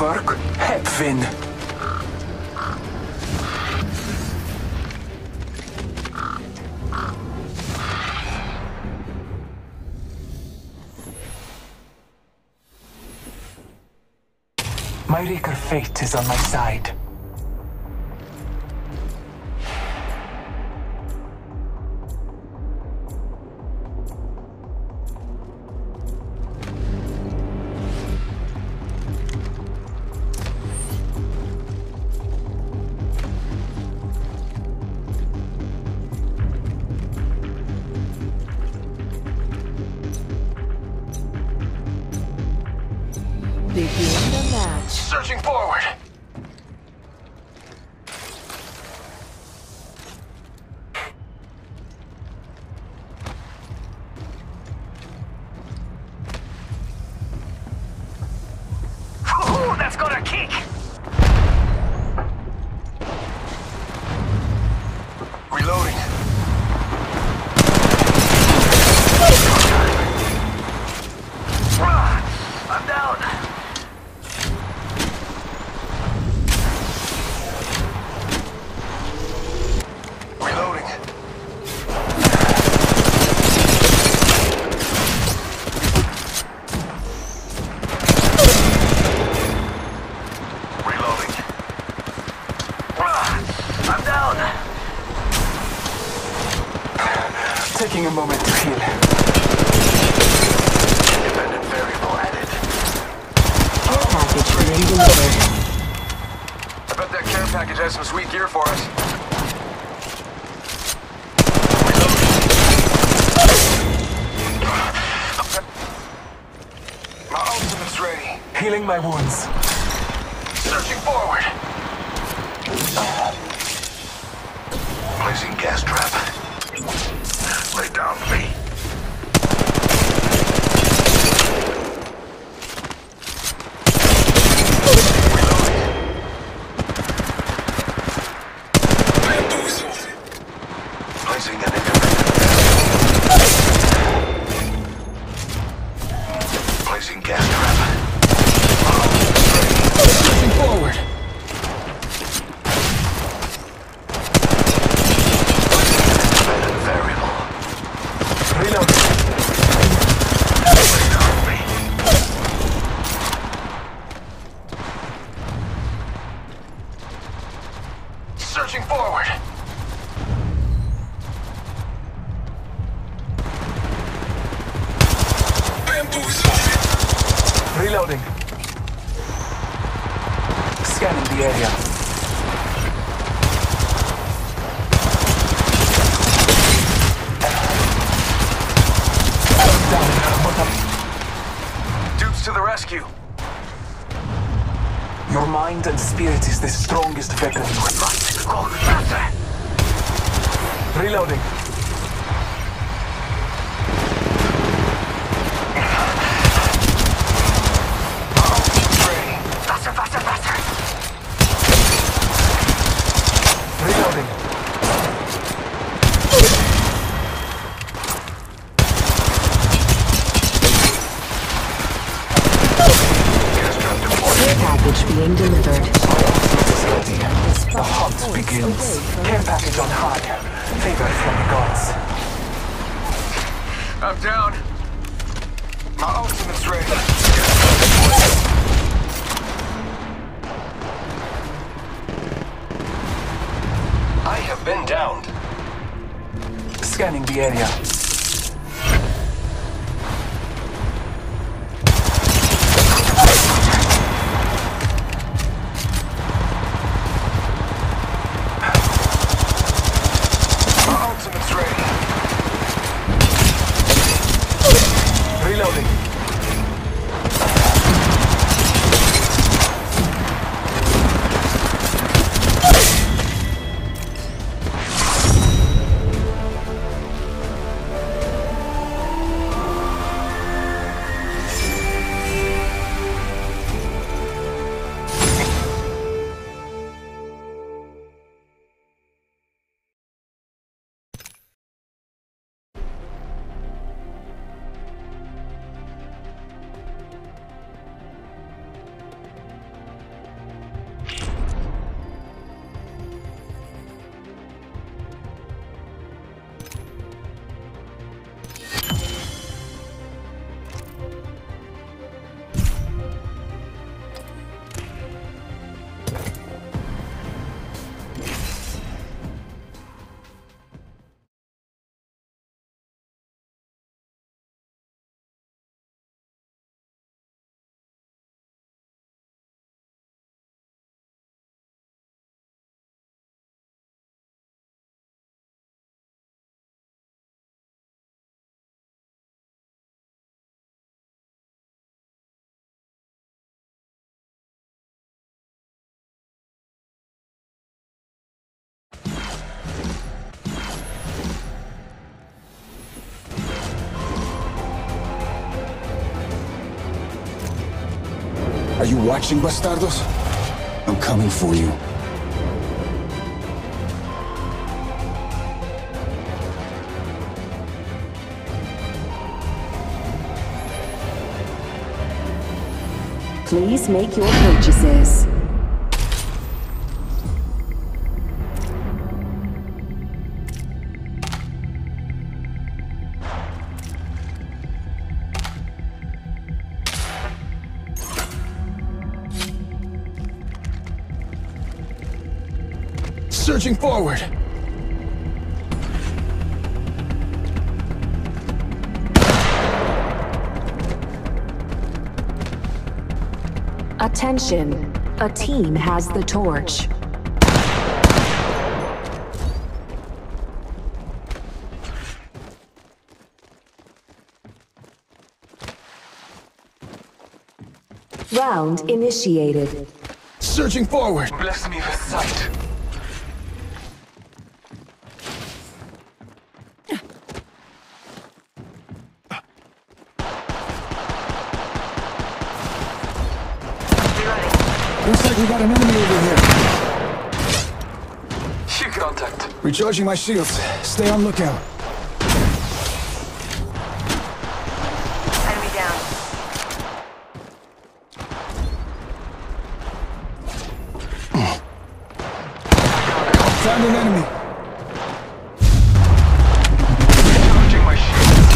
Teamwork, Hepwin. My Raker fate is on my side. Searching forward. Reloading. Scanning the area. Down. To the rescue. Your mind and spirit is the strongest weapon. We must go. Reloading. Faster, faster, faster! Reloading. Care package delivered. The hunt begins. Care package on high. Favor from the gods. I'm down. My ultimate's ready. I have been downed. Scanning the area. Reloading. Are you watching, bastardos? I'm coming for you. Please make your purchases. Surging forward! Attention! A team has the torch. Round initiated. Surging forward! Bless me with sight. Looks like we got an enemy over here. Shield contact. Recharging my shields. Stay on lookout. Enemy down. Found an enemy. Charging my shield.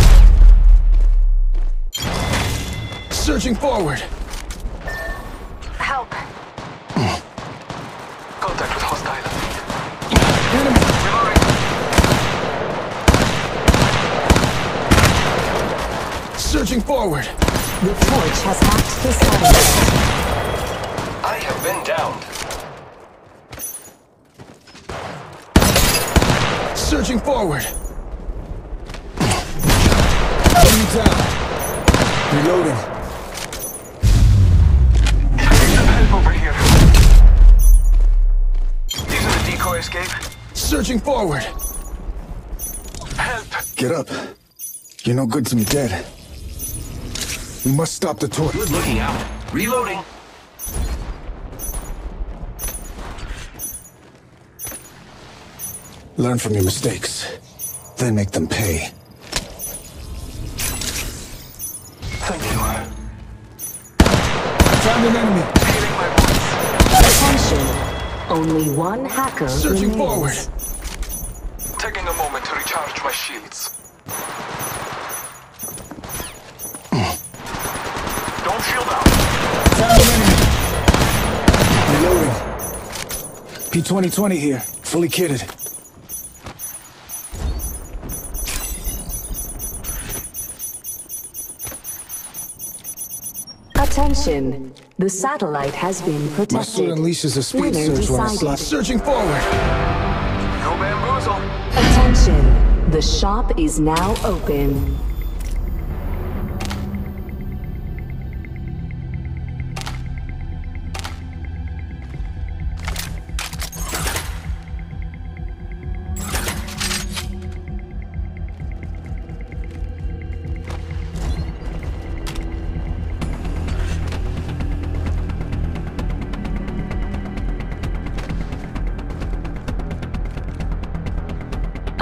Surging forward. Help. Contact with hostile. Enemy. Reloading. Surging forward. The torch has hacked the settlement. I have been downed. Surging forward. Enemy down. Reloading. I some help over here. These are the decoy escape. Surging forward. Help. Get up. You're no good to me dead. We must stop the torch. Good looking out. Reloading. Learn from your mistakes. Then make them pay. Thank you. I Found an enemy. Healing my wounds. Attention! Only one hacker Surging remains. forward. Taking a moment to recharge my shields. Don't shield out. Found an enemy. Reloading. P2020 here. Fully kitted. Attention! The satellite has been My suit protected. unleashes a speed Winner surge when I decided. slide. Surging forward. No bamboozle. Attention! The shop is now open.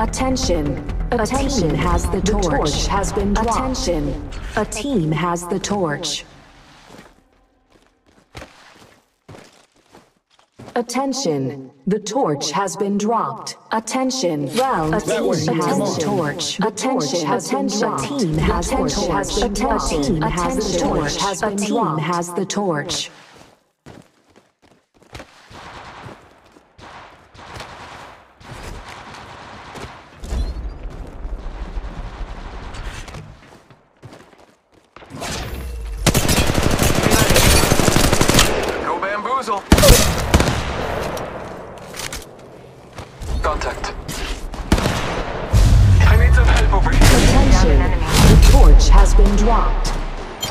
Attention! A team has the torch. has been dropped. Attention! A team has the torch. Attention! The torch has been dropped. Attention! Round way. team has the torch. Attention! Attention! A team has the torch. Attention! Has the torch. A team has the torch. No bamboozle. Contact. I need some help over here. Attention! The torch has been dropped.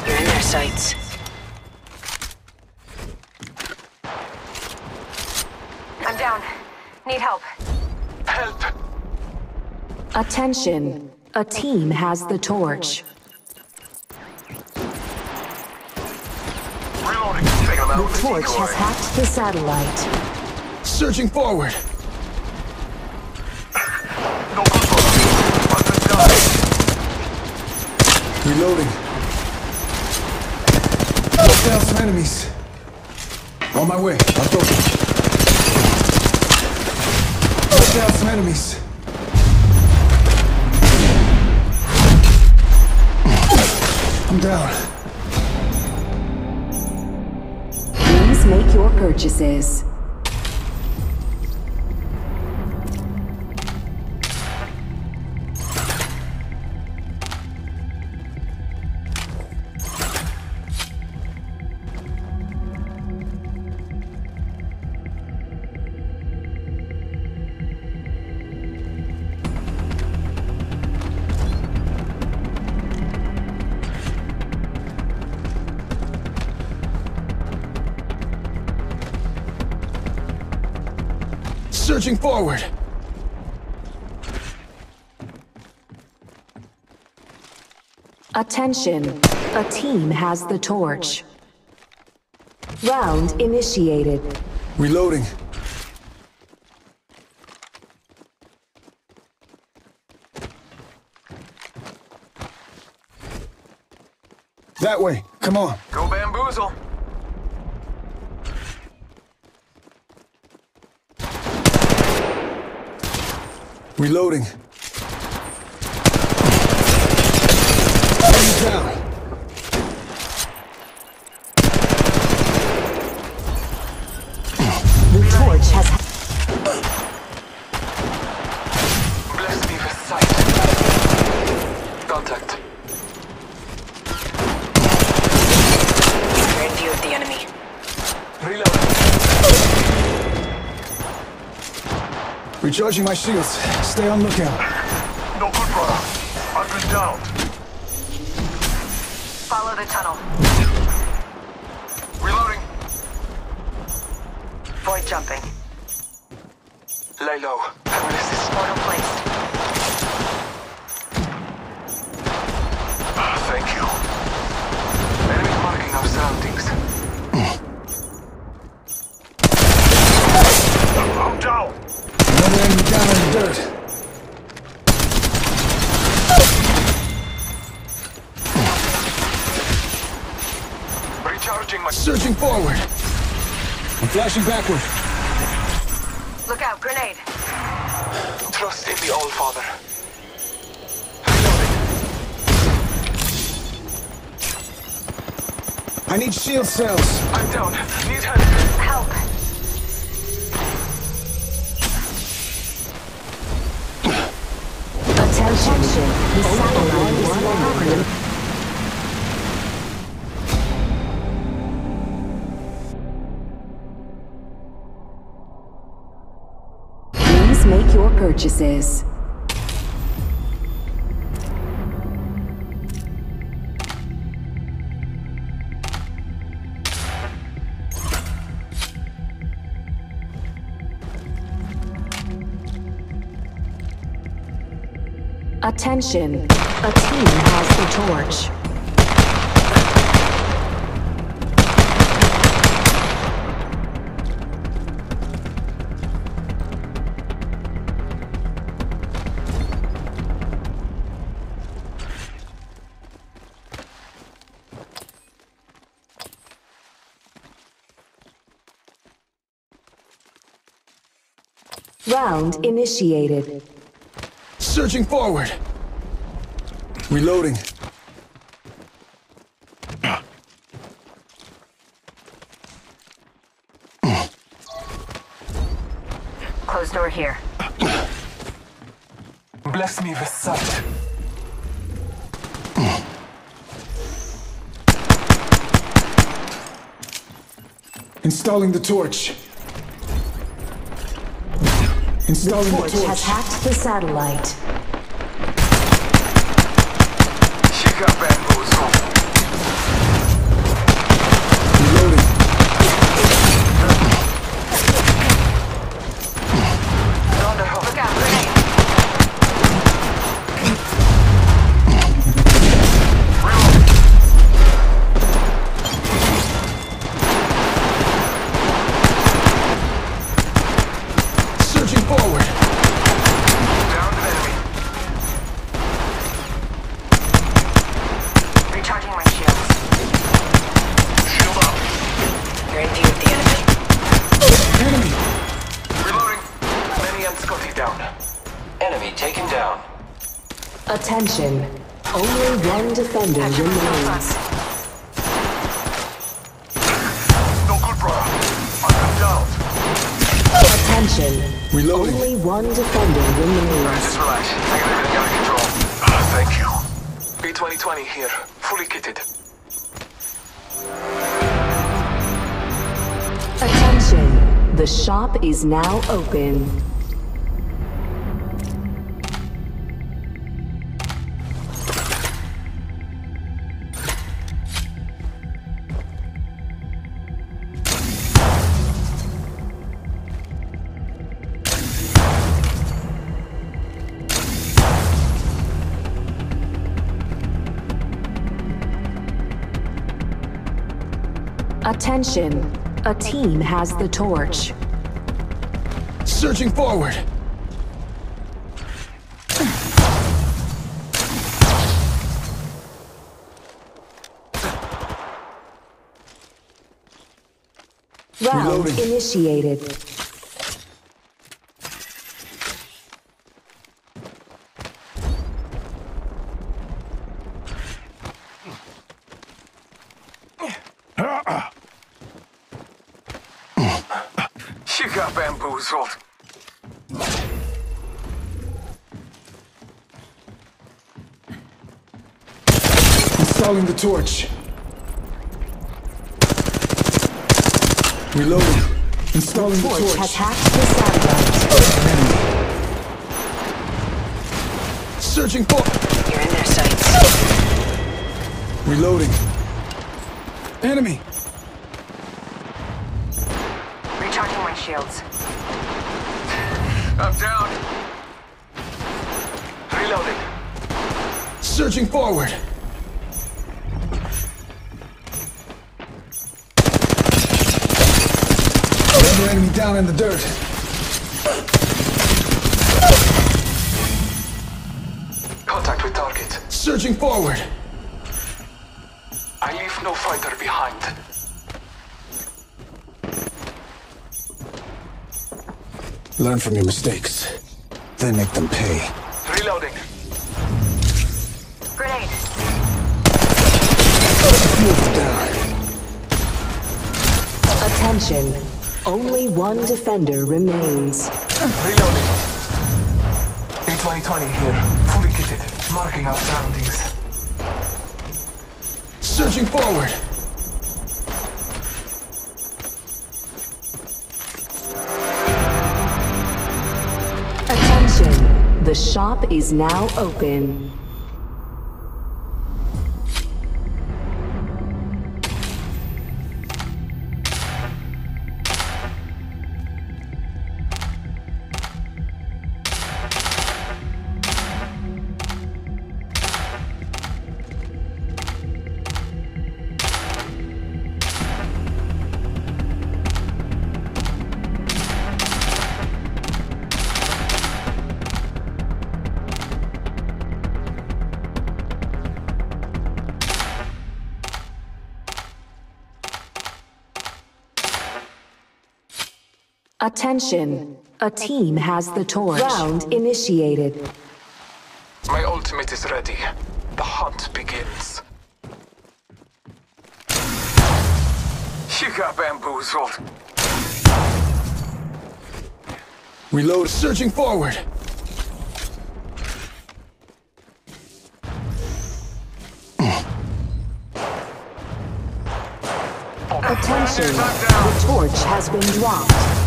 You're in their sights. I'm down. Need help. Help. Attention! A team has the torch. Reloading. The torch has hacked the satellite. Searching forward. No. Reloading. Knock down some enemies. On my way. I'll go. Knock down some enemies. I'm down. Make your purchases. Searching forward. Attention. A team has the torch. Round initiated. Reloading. That way. Come on. Go bamboozle. Reloading. Enemy down. The torch has Bless me with sight. Contact. We're in view of the enemy. Reload. Recharging my shields. Stay on lookout. No good, brother. I've been down. Follow the tunnel. Reloading. Void jumping. Lay low. I will assist. Portal placed. Ah, Thank you. Enemy marking our surroundings. I'm down. Another enemy down in the dirt. Recharging my... Searching forward. I'm flashing backward. Look out, grenade. Trust in the All-Father. I need shield cells. I'm down. Need help. Help. Attention. The satellite is. Please make your purchases. Attention. A team has the torch. Round initiated. Searching forward. Reloading. Closed door here. Bless me with sight. Installing the torch. Installing the Torch has torch. has hacked the satellite. She got bamboozled. Reloading. Down the hole. Look out, grenade. down. Attention. Only one defender remains. No good, brother. I'm down. Attention. Reloading. Only one relax. I got everything under control. Thank you. P2020 here. Fully kitted. Attention. The shop is now open. Attention. A team has the torch. Searching forward. Round Reloading. initiated. Installing the torch. Reloading. Installing the Torch has torch. hacked the satellite. Searching for. You're in their sights. Reloading. Enemy. Recharging my shields. I'm down. Reloading. Searching forward. Enemy down in the dirt. Contact with target. Searching forward. I leave no fighter behind. Learn from your mistakes. Then make them pay. Reloading. Grenade. Move down. Attention. Only one defender remains. Reloading. P2020 here. Fully kitted. Marking our surroundings. Searching forward. Attention. The shop is now open. Attention. A team has the torch. Round initiated. My ultimate is ready. The hunt begins. You got bamboozled. Reload. Searching forward. Attention. The torch has been dropped.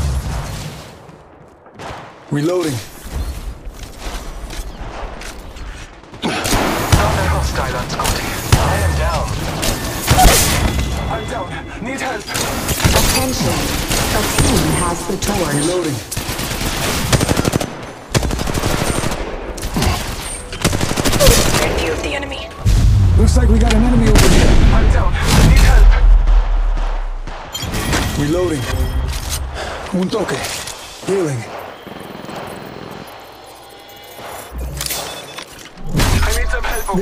Reloading. Another hostile on Scotty. I am down. I'm down. Need help. Attention. A team has the torch. Reloading. In view of the enemy. Looks like we got an enemy over here. I'm down. Need help. Reloading. Un toque. Healing.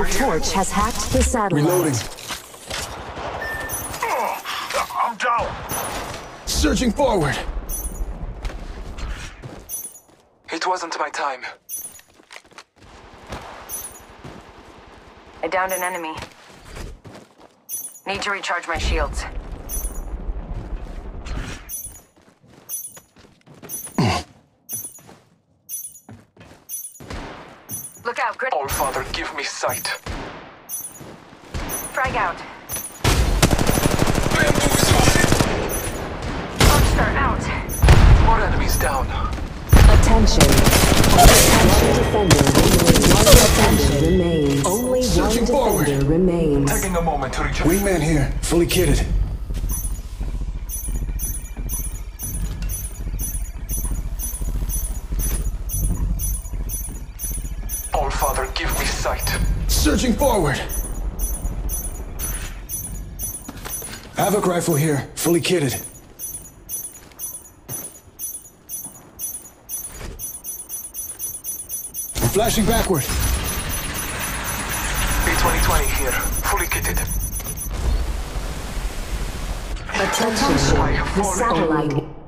Team Torch has hacked the satellite. Reloading. I'm down. Surging forward. It wasn't my time. I downed an enemy. Need to recharge my shields. Look out, grit. All Father, give me sight. Frag out. Monster out. More enemies down. Attention. One defender remains. Remains. Only one Searching forward. defender remains. Taking a moment to recharge. Wingman here, fully kitted. All Father, give me sight. Searching forward. Havoc rifle here, fully kitted. I'm flashing backward. P2020 here, fully kitted. Attention. The satellite